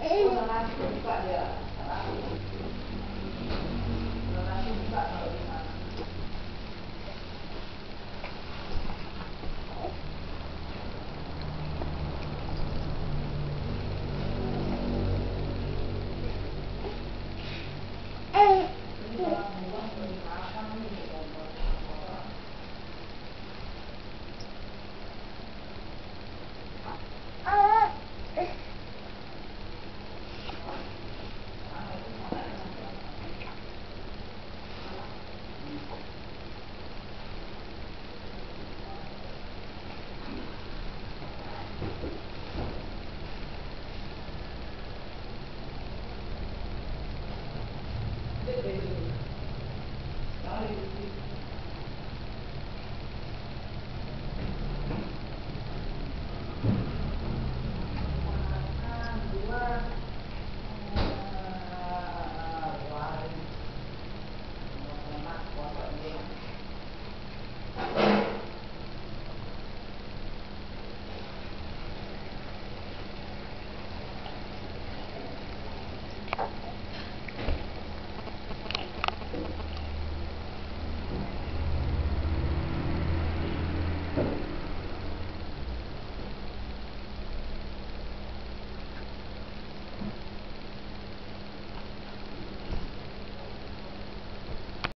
Ele... Ele... Thank you.